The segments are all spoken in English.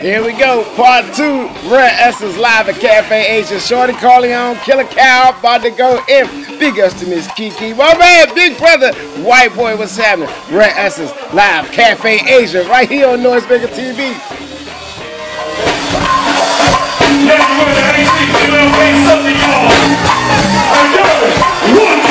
Here we go, part two. Rare Essence live at Cafe Asia. Shorty Corleone, Killa Cal, about to go in. Big ups to Miss Kiki. My man, Big Brother, White Boy, what's happening? Rare Essence live, Cafe Asia, right here on Noisemaker TV. One, two, three,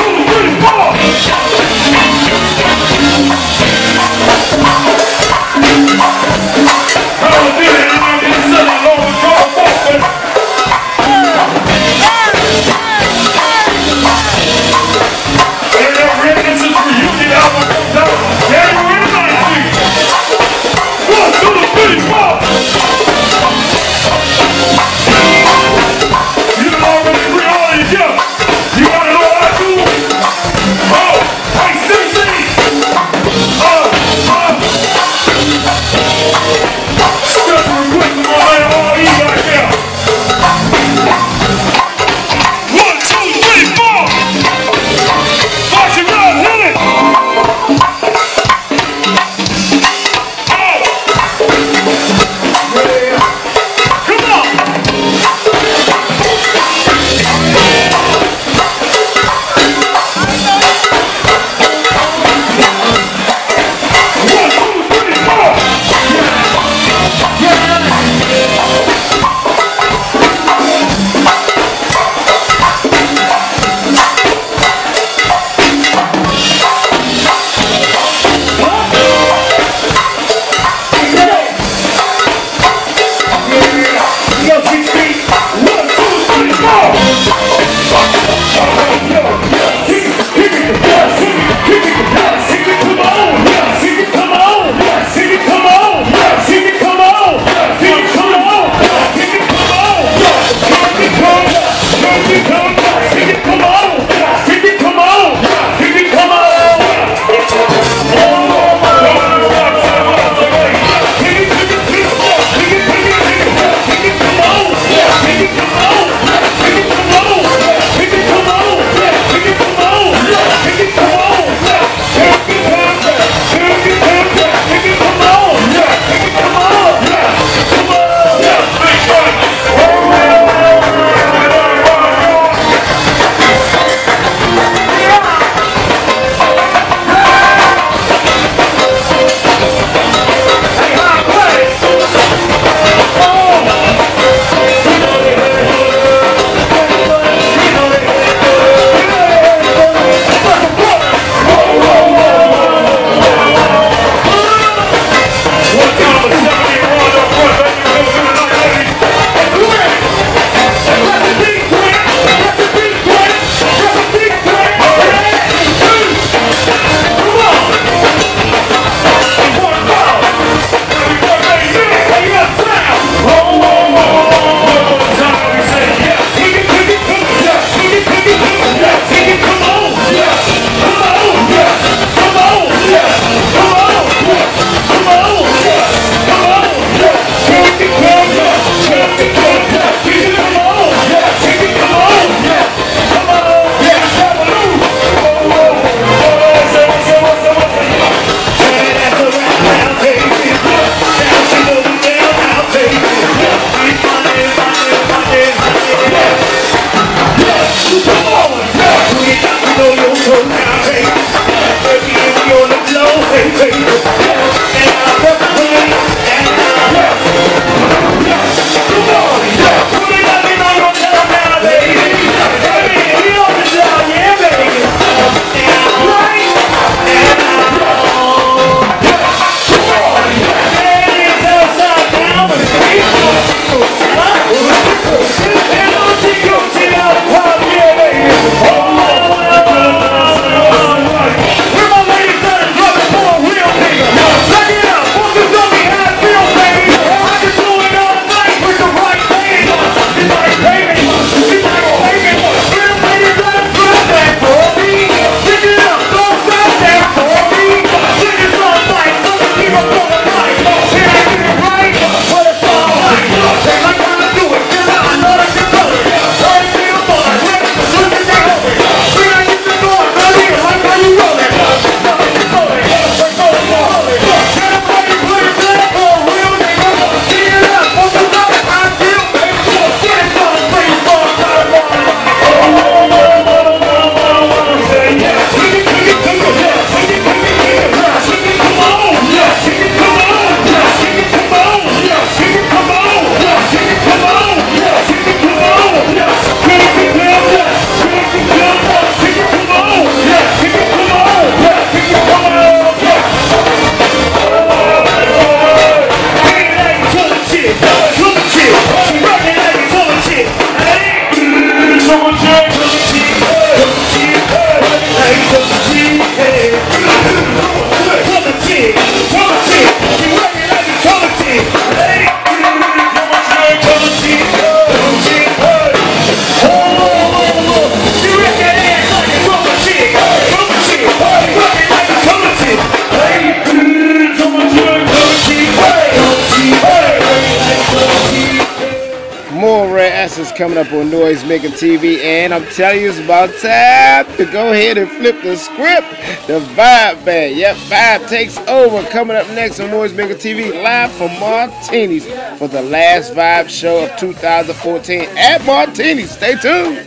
Questa è la coming up on Noisemaker TV, and I'm telling you, it's about time to go ahead and flip the script. The Vibe Band, yep, Vibe takes over. Coming up next on Noisemaker TV, live from Martinis for the last Vibe show of 2014 at Martinis. Stay tuned.